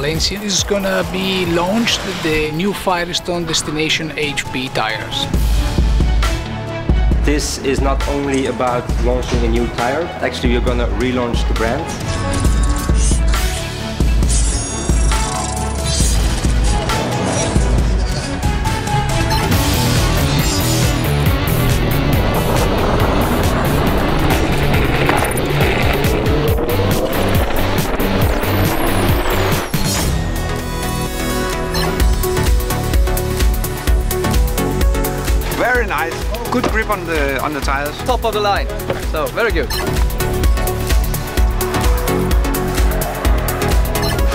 Valencia is to be launched the new Firestone Destination HP tires. This is not only about launching a new tire, actually we're gonna relaunch the brand. very nice. Good grip on the on the tires. Top of the line. So very good.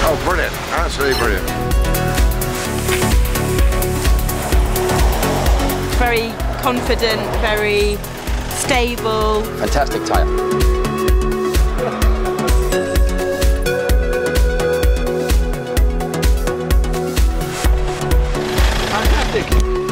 Oh, brilliant! Absolutely brilliant. Very confident. Very stable. Fantastic tire. Fantastic.